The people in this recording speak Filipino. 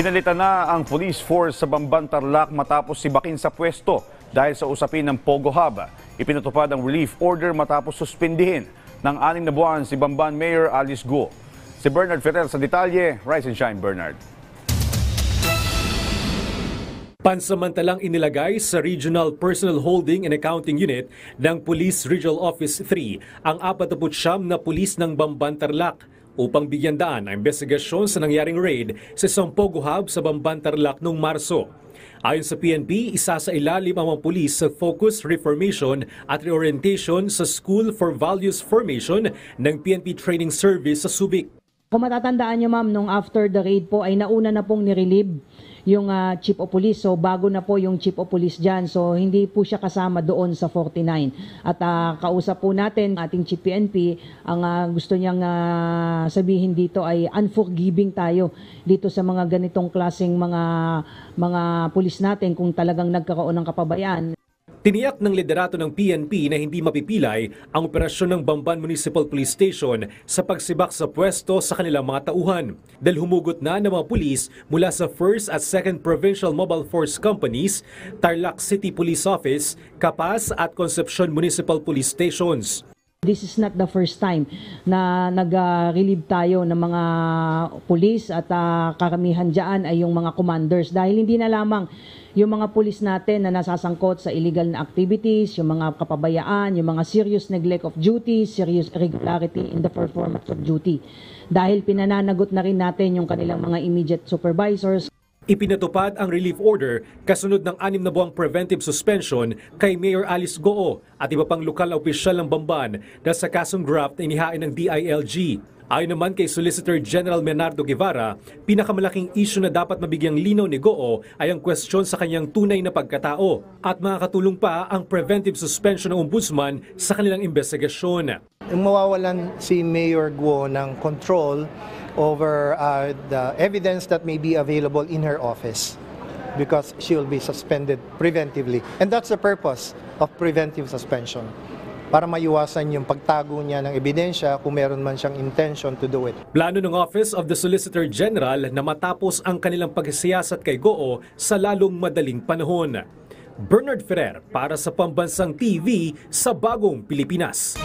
Pinalitan na ang police force sa Bamban Tarlac matapos sibakin sa pwesto dahil sa usapin ng Pogo Hub. Ipinatupad ang relief order matapos suspindihin ng anim na buwan si Bamban Mayor Alice Guo. Si Bernard Ferrer sa detalye. Rise and shine, Bernard. Pansamantalang inilagay sa Regional Personal Holding and Accounting Unit ng Police Regional Office 3 ang 49 na pulis ng Bamban Tarlac upang bigyan daan ang investigasyon sa nangyaring raid sa isang Pogo Hub sa Bamban Tarlac noong Marso. Ayon sa PNP, isa sa ilalim ang mga pulis sa focus reformation at reorientation sa School for Values Formation ng PNP Training Service sa Subic. Kung matatandaan nyo ma'am, nung after the raid po ay nauna na pong nirelieve yung ah, chief of police. So bago na po yung chief of police dyan. So hindi po siya kasama doon sa 49. At ah, kausap po natin ating chief PNP, ang ah, gusto niyang ah, sabihin dito ay unforgiving tayo dito sa mga ganitong klaseng mga mga pulis natin kung talagang nagkaroon ng kapabayaan. Tiniyak ng liderato ng PNP na hindi mapipilay ang operasyon ng Bamban Municipal Police Station sa pagsibak sa pwesto sa kanilang mga tauhan dahil humugot na ng mga pulis mula sa 1st at 2nd Provincial Mobile Force Companies, Tarlac City Police Office, Capas at Concepcion Municipal Police Stations. This is not the first time na nag-relieve tayo ng mga pulis at ah, karamihan dyan ay yung mga commanders dahil hindi na lamang yung mga pulis natin na nasasangkot sa illegal na activities, yung mga kapabayaan, yung mga serious neglect of duty, serious irregularity in the performance of duty. Dahil pinananagot na rin natin yung kanilang mga immediate supervisors, Ipinatupad ang relief order kasunod ng anim na buwang preventive suspension kay Mayor Alice Goo at iba pang lokal na opisyal ng Bamban dahil sa kasong graft na inihain ng DILG. Ayon naman kay Solicitor General Menardo Guevara, pinakamalaking issue na dapat mabigyang linaw ni Goo ay ang kwestiyon sa kanyang tunay na pagkatao at makakatulong pa ang preventive suspension ng ombudsman sa kanilang investigasyon. Mawawalan si Mayor Guo ng control over uh, the evidence that may be available in her office because she will be suspended preventively. And that's the purpose of preventive suspension para maiwasan yung pagtago niya ng ebidensya kung meron man siyang intention to do it. Plano ng Office of the Solicitor General na matapos ang kanilang pagsisiyasat kay Goo sa lalong madaling panahon. Bernard Ferrer para sa Pambansang TV sa Bagong Pilipinas.